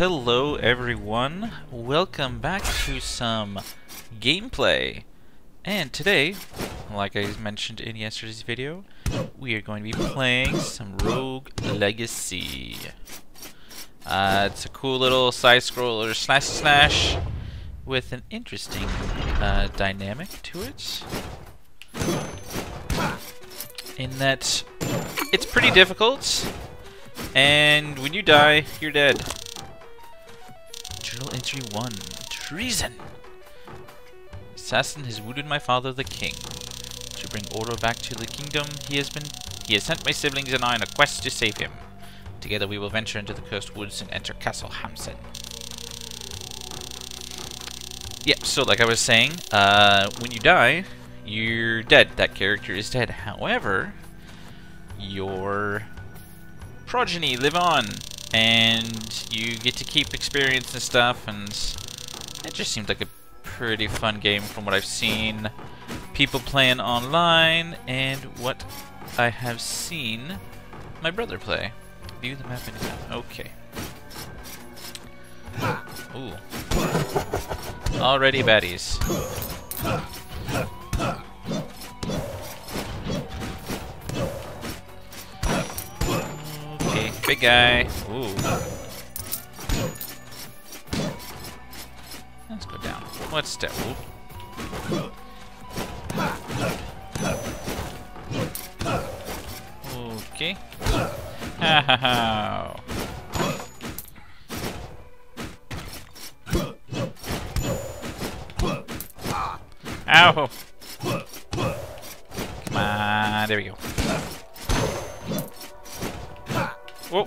hello everyone. Welcome back to some gameplay. And today, like I mentioned in yesterday's video, we are going to be playing some Rogue Legacy. Uh, it's a cool little side-scroller slash slash with an interesting uh, dynamic to it. In that it's pretty difficult, and when you die, you're dead. Journal entry 1. Treason! Assassin has wounded my father, the king. To bring order back to the kingdom, he has been he has sent my siblings and I on a quest to save him. Together we will venture into the cursed woods and enter Castle Hamson. Yep, so like I was saying, uh, when you die, you're dead. That character is dead. However, your progeny live on, and you get to keep experience and stuff, and it just seemed like a pretty fun game from what I've seen people playing online, and what I have seen my brother play. View the map anytime. Okay. Ooh. Already baddies. Big guy. Ooh. Let's go down. What's that? Ooh. Okay. Ha. Ow!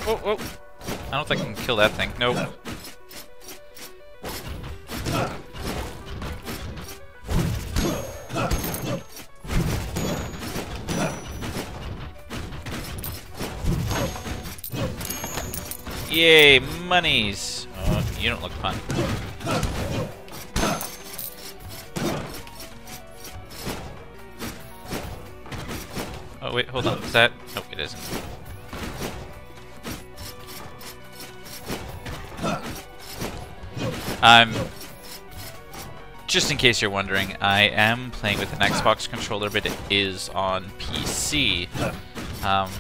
Whoa, whoa, whoa! I don't think I can kill that thing. Nope. Yay, monies! Oh, you don't look fun. Oh wait, hold on. Is that? Nope, it isn't. Um, just in case you're wondering, I am playing with an Xbox controller, but it is on PC. Um,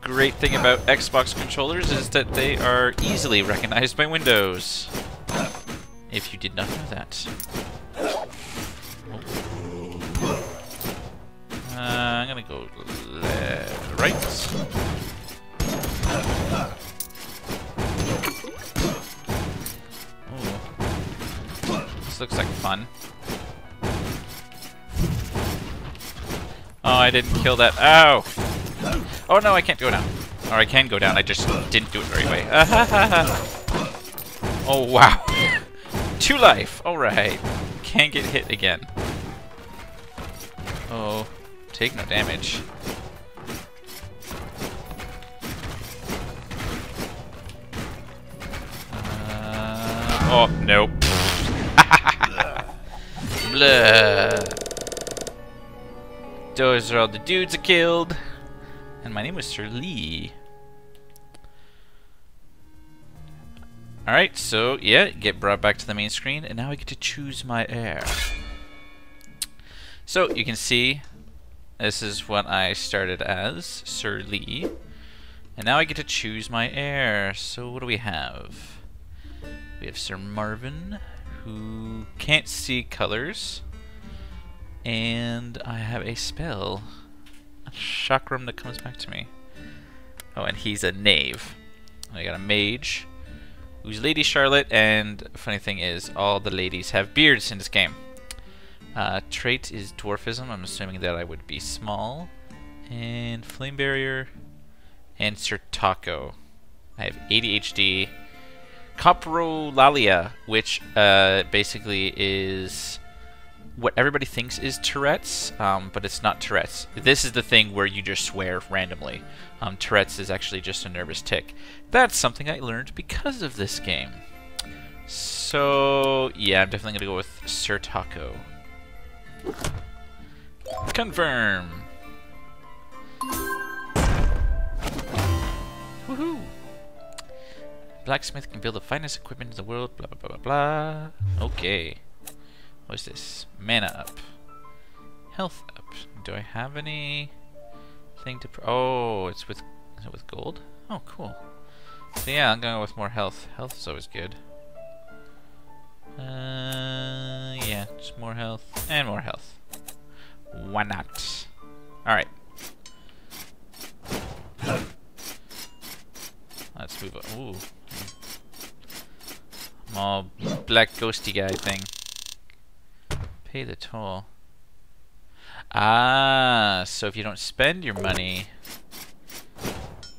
great thing about Xbox controllers is that they are easily recognized by Windows. If you did not know that. Uh, I'm gonna go left, right. Looks like fun. Oh, I didn't kill that. Oh! Oh no, I can't go down. Or I can go down, I just didn't do it very way. oh wow. Two life! Alright. Can't get hit again. Oh. Take no damage. Uh, oh, nope. Blah. Those are all the dudes I killed. And my name was Sir Lee. Alright, so, yeah, get brought back to the main screen, and now I get to choose my heir. So, you can see, this is what I started as, Sir Lee. And now I get to choose my heir. So, what do we have? We have Sir Marvin, who can't see colors. And I have a spell A chakram that comes back to me. Oh, and he's a knave. I got a mage, who's Lady Charlotte, and funny thing is, all the ladies have beards in this game. Uh, trait is dwarfism. I'm assuming that I would be small. And flame barrier, and Sir Taco. I have ADHD. Coprolalia, which uh, basically is what everybody thinks is Tourette's, um, but it's not Tourette's. This is the thing where you just swear randomly. Um, Tourette's is actually just a nervous tick. That's something I learned because of this game. So, yeah, I'm definitely going to go with Sir Taco. Confirm. Woohoo! Blacksmith can build the finest equipment in the world. Blah blah blah blah blah. Okay. What's this? Mana up. Health up. Do I have any thing to? oh, it's with. Is it with gold? Oh, cool. So yeah, I'm going with more health. Health is always good. Uh, yeah, just more health and more health. Why not? All right. Let's move on. Ooh. Small black ghosty guy thing. Pay the toll. Ah, so if you don't spend your money,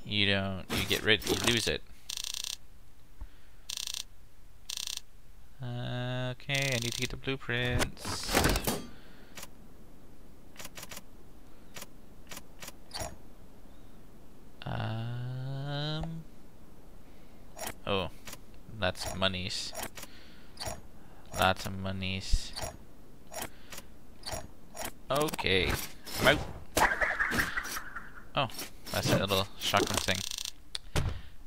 you don't, you get rid, you lose it. Uh, okay, I need to get the blueprints. Um. Oh, that's monies. Lots of monies. Okay. Out. Oh, that's a little shotgun thing.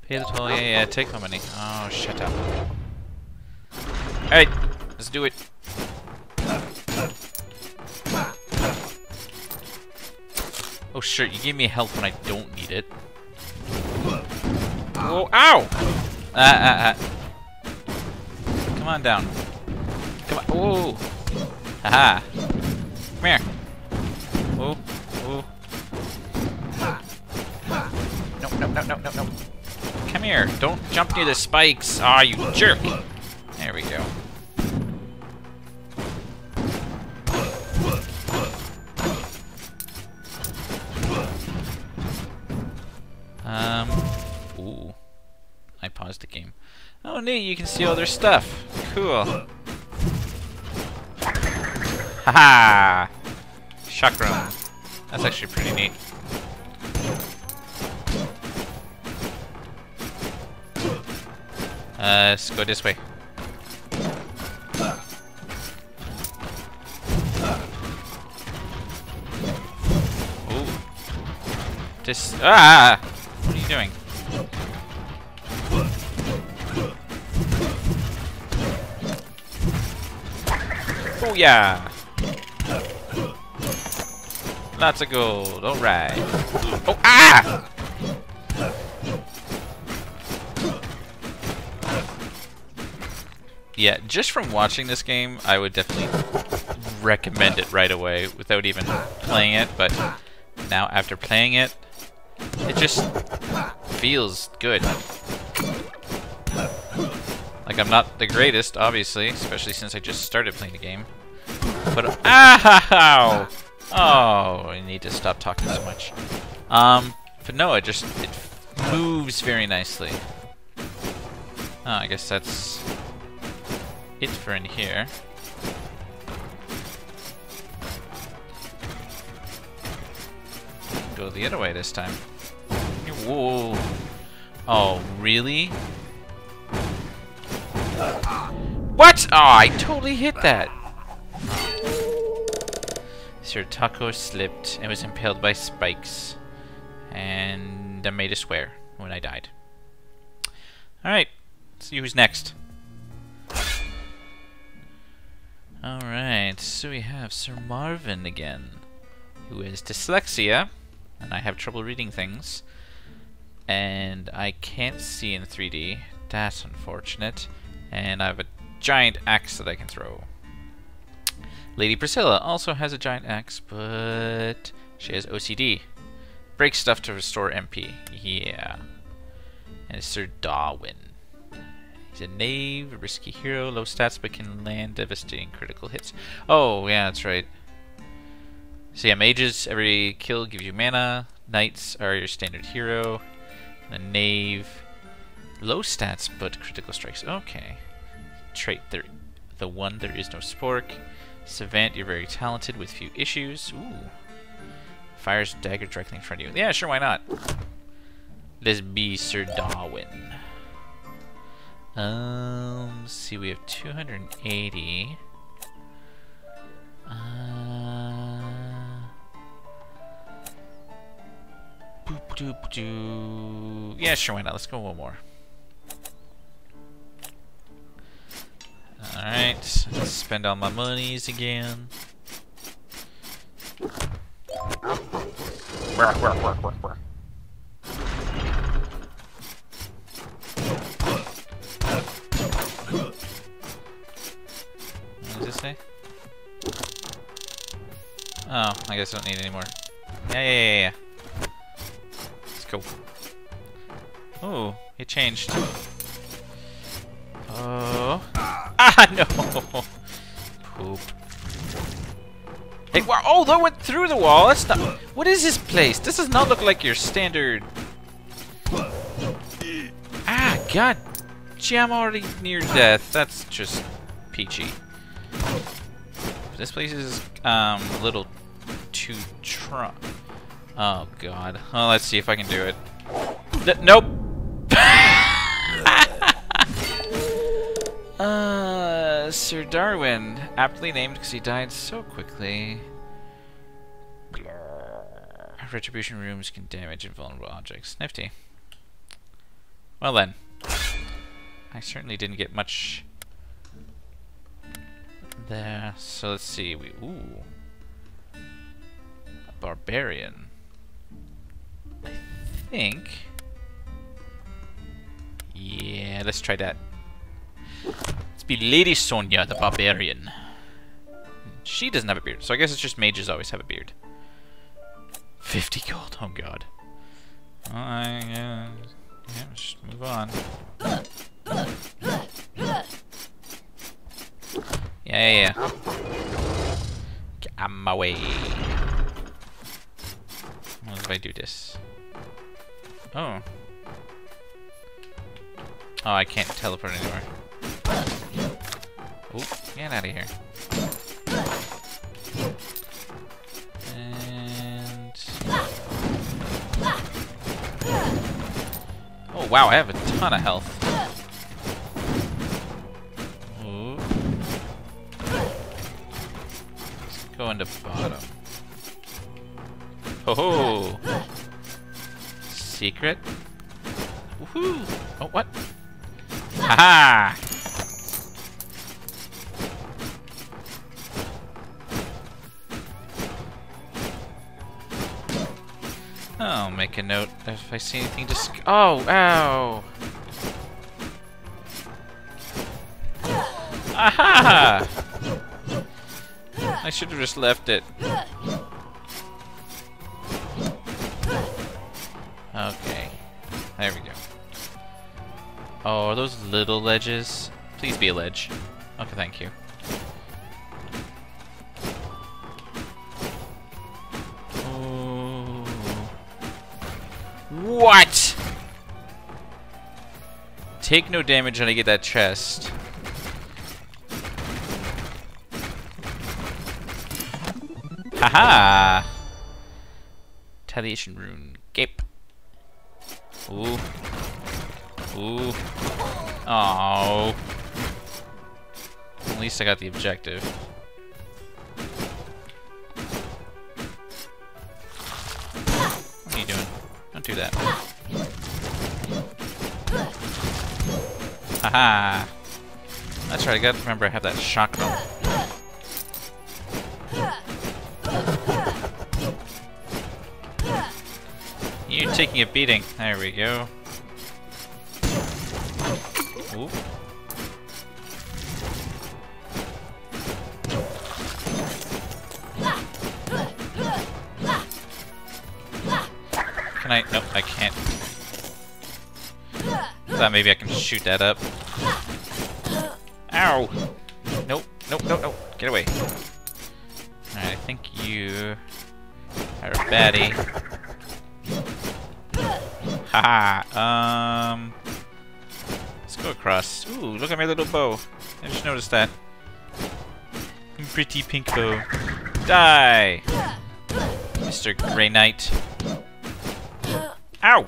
Pay the toll. Yeah, yeah, take my money. Oh, shut up. Alright, let's do it. Oh, sure, you gave me health when I don't need it. Oh, ow! Ah, ah, ah. Come on down. Come on. Oh! Haha. Come here. Oh, oh. No, no, no, no, no, no. Come here. Don't jump near the spikes. Ah, you jerk. There we go. Um, ooh. I paused the game. Oh, neat, you can see all their stuff. Cool. Haha! Chakram. That's actually pretty neat. Uh, let's go this way. Ooh. This- ah! What are you doing? Oh yeah! Lots of gold. Alright. Oh, ah! Yeah, just from watching this game, I would definitely recommend it right away without even playing it, but now after playing it, it just feels good. Like, I'm not the greatest, obviously, especially since I just started playing the game. But, ow! Oh, I need to stop talking so much. Um, but no, it just, it moves very nicely. Oh, I guess that's it for in here. Go the other way this time. Whoa. Oh, really? What? Oh, I totally hit that. Sir Taco slipped and was impaled by spikes. And I made a swear when I died. Alright, see who's next. Alright, so we have Sir Marvin again, who has dyslexia, and I have trouble reading things, and I can't see in 3D. That's unfortunate. And I have a giant axe that I can throw. Lady Priscilla also has a giant axe, but she has OCD. Break stuff to restore MP. Yeah. And Sir Darwin. He's a knave, a risky hero, low stats, but can land devastating critical hits. Oh, yeah, that's right. So yeah, mages, every kill gives you mana. Knights are your standard hero. The knave, low stats, but critical strikes. Okay. Trait, there, the one, there is no spork. Savant, you're very talented with few issues. Ooh. Fires dagger directly in front of you. Yeah, sure, why not? Let's be Sir Darwin. Um, let's see, we have 280. Uh, boop, doop, doo. Yeah, sure, why not? Let's go one more. Alright, spend all my monies again. Oh, I guess I don't need any more. Yeah, yeah, yeah, yeah. Let's go. Oh, it changed. Oh. Ah, no! Poop. Hey, wow, oh, that went through the wall. That's not. What is this place? This does not look like your standard. Ah, god. Gee, I'm already near death. That's just peachy. This place is um a little too tr. Oh god. Well, let's see if I can do it. Nope. Sir Darwin, aptly named because he died so quickly. Retribution rooms can damage invulnerable objects. Nifty. Well then. I certainly didn't get much there. So let's see. We ooh. A barbarian. I think. Yeah, let's try that. Let's be Lady Sonia the barbarian. She doesn't have a beard, so I guess it's just mages always have a beard. 50 gold, oh god. I, uh, yeah, just move on. Yeah, yeah, yeah. Get out my way. What if I do this? Oh. Oh, I can't teleport anywhere. Oh, get out of here. And... Oh, wow, I have a ton of health. Ooh. Let's go into bottom. Ho ho! Secret? Woohoo! Oh, what? Haha! I'll make a note if I see anything just. Oh, ow! Aha! I should have just left it. Okay. There we go. Oh, are those little ledges? Please be a ledge. Okay, thank you. What? Take no damage when I get that chest. Haha! Retaliation rune. Gape. Ooh. Ooh. Oh. At least I got the objective. Haha. That's right, I gotta remember I have that chakra. You're taking a beating. There we go. Ooh. Can I? Nope, I can't. Thought maybe I can shoot that up. Ow! Nope, nope, nope, nope. Get away. Alright, I think you are a baddie. Haha. um. Let's go across. Ooh, look at my little bow. I just noticed that. Pretty pink bow. Die! Mr. Grey Knight. Ow!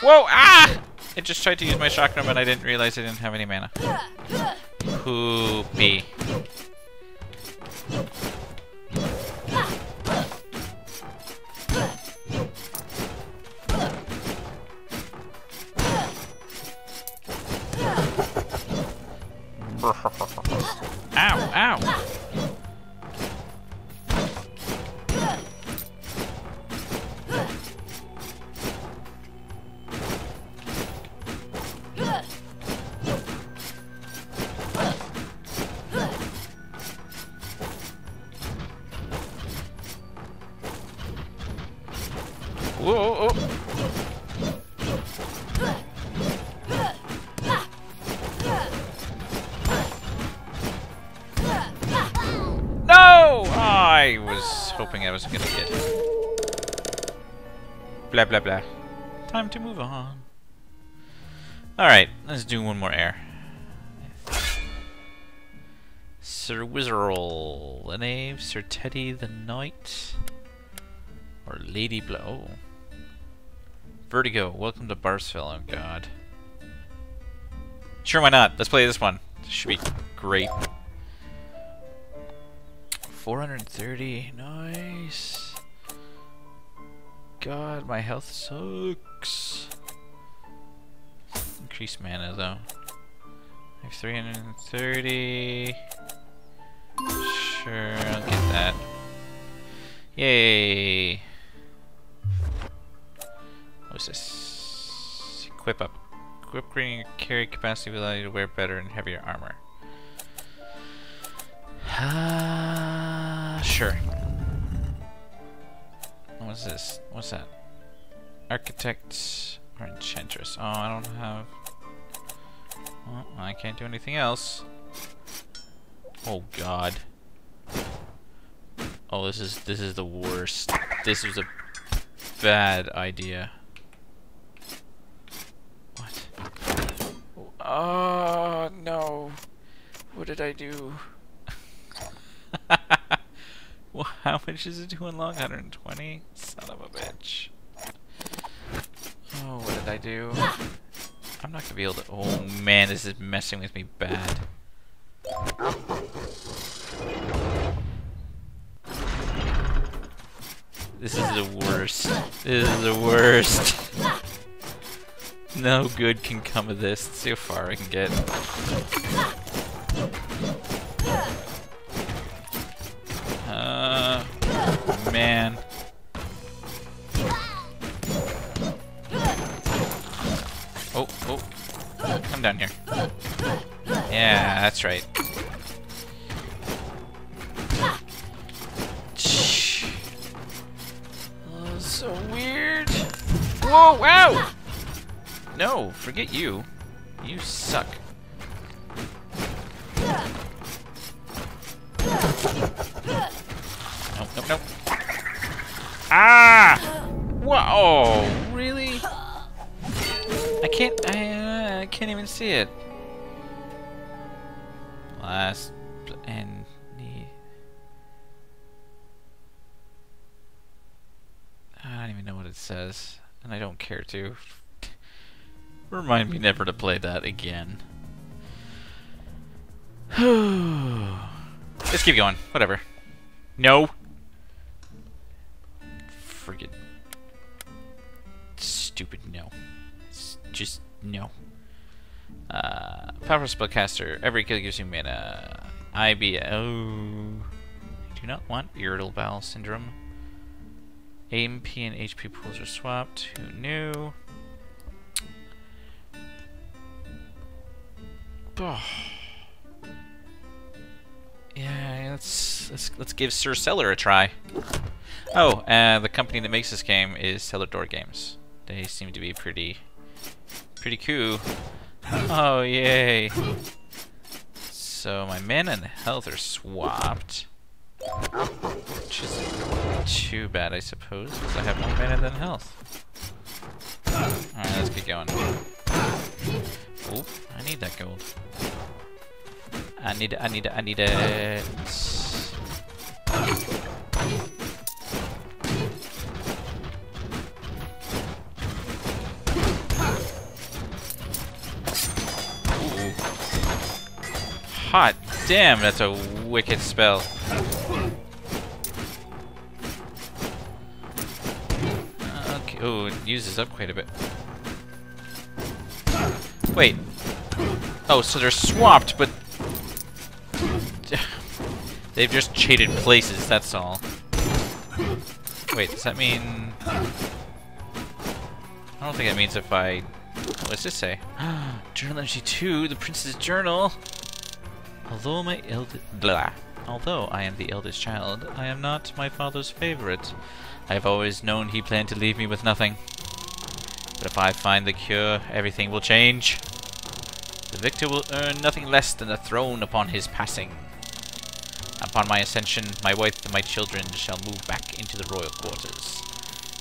Whoa! Ah! It just tried to use my chakram, but I didn't realize I didn't have any mana. Poopy. ow, ow! Hoping I was gonna get. Blah blah blah. Time to move on. Alright, let's do one more heir. Sir Wizerl, the knave, Sir Teddy the Knight, or Lady Blow. Vertigo, welcome to Barsville, oh god. Sure, why not? Let's play this one. Should be great. 430, nice. God, my health sucks. Increase mana though. I have 330. Sure, I'll get that. Yay! What's this? Equip up. Equip your carry capacity will allow you to wear better and heavier armor. Ah, sure. What's this? What's that? Architect or Enchantress? Oh, I don't have... Well, I can't do anything else. Oh god. Oh, this is this is the worst. This was a bad idea. What? Oh no. What did I do? Well, how much is it to unlock? 120? Son of a bitch. Oh, what did I do? I'm not gonna be able to. Oh man, this is messing with me bad. This is the worst. This is the worst. No good can come of this. Let's see how far I can get. That's right. Oh, so weird. Whoa, wow! No, forget you. You suck. Nope, nope, nope. Ah! Whoa! Really? I can't. I, uh, I can't even see it. To. Remind me never to play that again. Let's keep going. Whatever. No. Friggin' stupid no. Just no. Uh, powerful spellcaster. Every kill gives you mana. IB. Oh. I do not want irritable bowel syndrome. AMP and HP pools are swapped. Who knew? Oh. Yeah, let's let's let's give Sir Seller a try. Oh, uh, the company that makes this game is Cellar Door Games. They seem to be pretty pretty cool. Oh yay! So my mana and health are swapped, which is too bad, I suppose, because I have more mana than health. All right, let's get going. Oop, I need that gold. I need, I need, I need it. Hot damn, that's a wicked spell. Uses up quite a bit. Wait. Oh, so they're swapped, but They've just cheated places, that's all. Wait, does that mean... I don't think that means if I... What's this say? Journal entry 2, the Prince's Journal. Although my eldest... Blah. Although I am the eldest child, I am not my father's favorite. I have always known he planned to leave me with nothing. But if I find the cure, everything will change. The victor will earn nothing less than a throne upon his passing. Upon my ascension, my wife and my children shall move back into the royal quarters.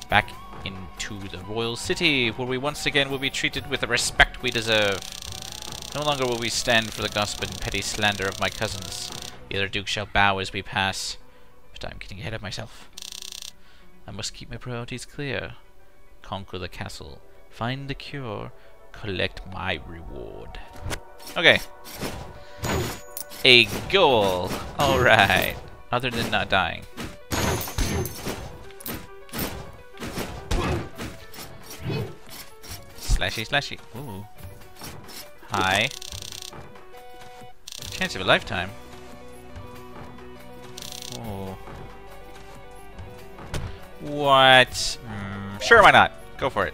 Back into the royal city, where we once again will be treated with the respect we deserve. No longer will we stand for the gossip and petty slander of my cousins. The other duke shall bow as we pass. But I'm getting ahead of myself. I must keep my priorities clear. Conquer the castle, find the cure, collect my reward. Okay. A goal. Alright. Other than not dying. Slashy, slashy. Ooh. Hi. Chance of a lifetime. Oh. What? Mm, sure, why not? Go for it.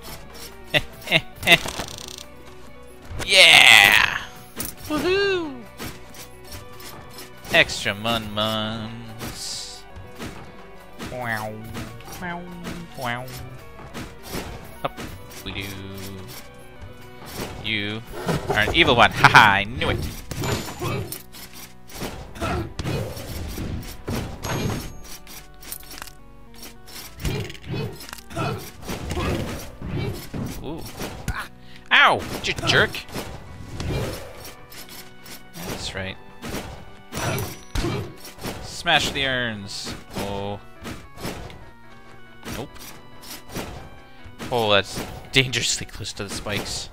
yeah! Woohoo! Extra mun muns. Wow. Wow. Wow. Up we do. You are an evil one. Haha, I knew it. You jerk! That's right. Smash the urns! Oh. Nope. Oh, that's dangerously close to the spikes.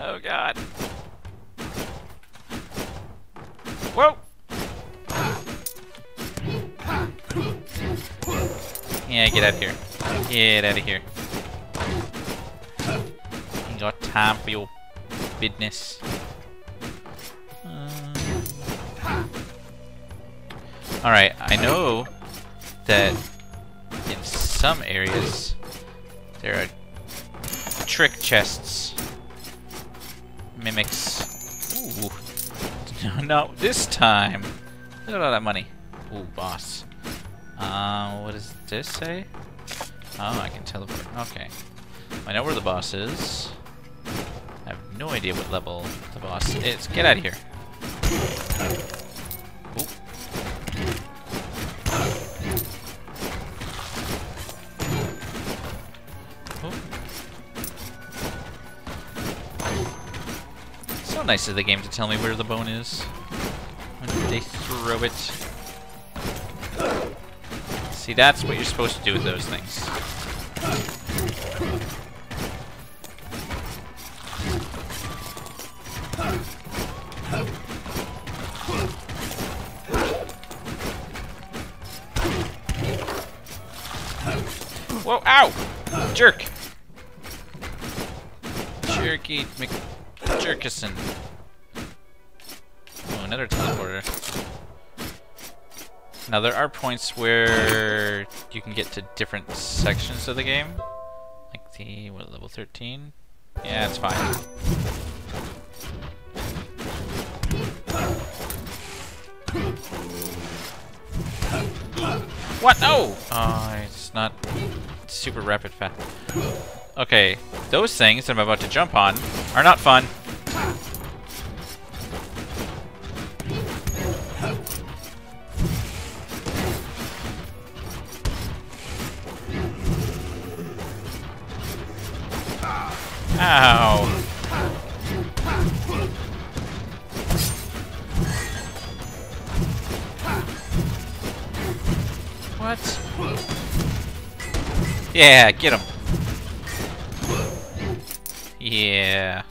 Oh god. Whoa! Yeah, get out of here. Get out of here. Time for your business. Uh... Alright, I know that in some areas there are trick chests. Mimics. Ooh. No, no, this time. Look at all that money. Ooh, boss. Uh, what does this say? Oh, I can teleport. Okay. I know where the boss is. No idea what level the boss is. Get out of here. So nice of the game to tell me where the bone is when they throw it. See, that's what you're supposed to do with those things. Whoa, ow! Jerk! Jerky McJerkison. Oh, another teleporter. Now there are points where you can get to different sections of the game. Like the, what, level 13? Yeah, it's fine. What? No! Oh, it's not super rapid fast. Okay, those things that I'm about to jump on are not fun. Ow. What? Yeah, get him. Yeah.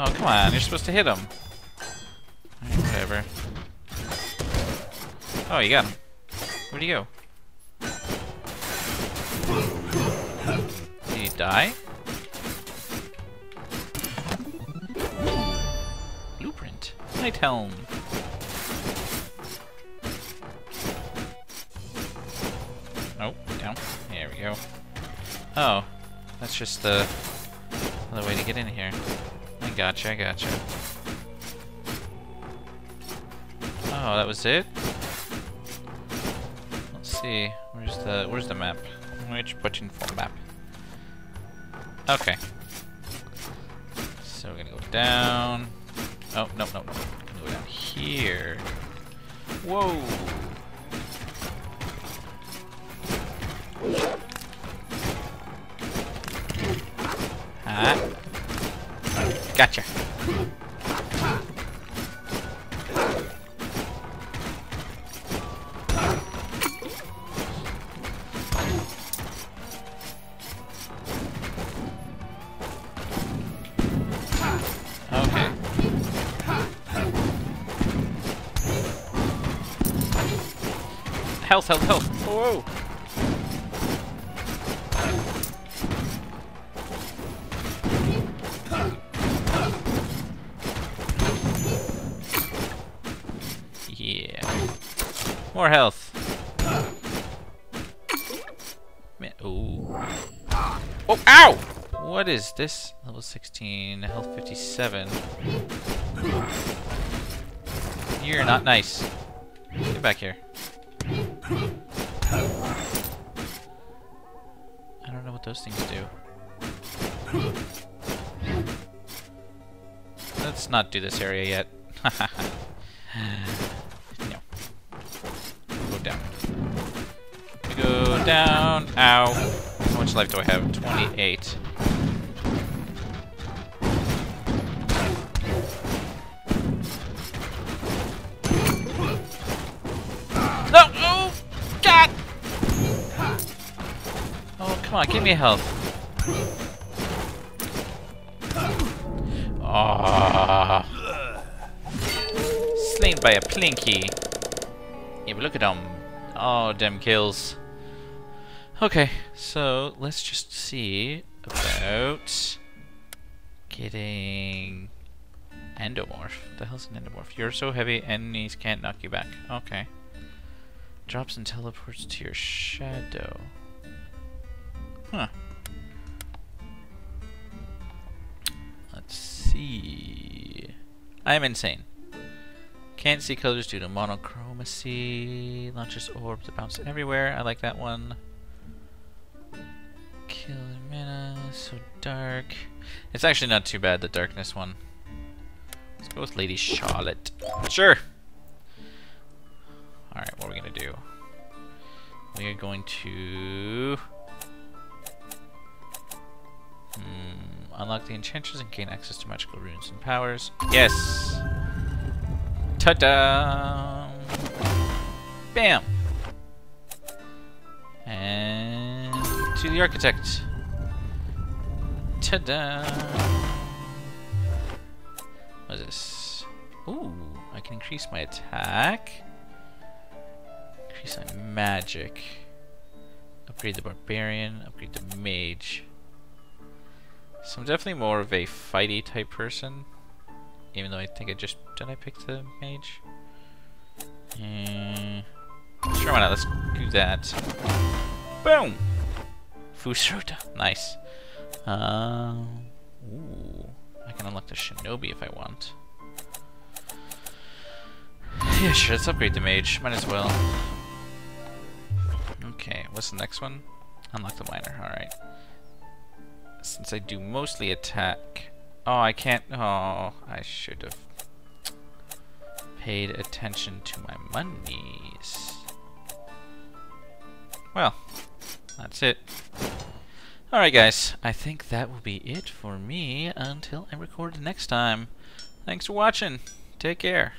Oh, come on, you're supposed to hit him. Oh, you got him. Where'd he go? Did he die? Blueprint. Knight helm. Oh, down. There we go. Oh, that's just the other way to get in here. I gotcha, I gotcha. Oh, that was it? See. Where's the where's the map? Which button for map? Okay. So we're gonna go down. Oh, no, no, no. Go down here. Whoa! Health, health, health. Whoa. Yeah. More health. Man, ooh. Oh, ow! What is this? Level 16, health 57. You're not nice. Get back here. I don't know what those things do. Let's not do this area yet. no. Go down. Go down. Ow. How much life do I have? 28. On, give me health. Ah. Slain by a plinky. Yeah, but look at them. Oh, them kills. Okay, so let's just see about getting endomorph. The hell's an endomorph? You're so heavy, enemies can't knock you back. Okay. Drops and teleports to your shadow. Huh. Let's see. I am insane. Can't see colors due to monochromacy. Launches orbs that bounce everywhere. I like that one. Kill mana. So dark. It's actually not too bad, the darkness one. Let's go with Lady Charlotte. Sure. Alright, what are we gonna do? We are going to... Hmm, unlock the enchanters and gain access to magical runes and powers. Yes! Ta-da! Bam! And to the architect. Ta-da! What is this? Ooh, I can increase my attack. Increase my magic. Upgrade the barbarian. Upgrade the mage. So I'm definitely more of a fighty type person. Even though I think I just did I pick the mage? Mm, sure, why not? Let's do that. Boom. Fusrota, nice. Um, ooh, I can unlock the shinobi if I want. Yeah, sure. Let's upgrade the mage. Might as well. Okay, what's the next one? Unlock the miner. All right since I do mostly attack... Oh, I can't... Oh, I should have paid attention to my monies. Well, that's it. Alright guys, I think that will be it for me until I record next time. Thanks for watching. Take care.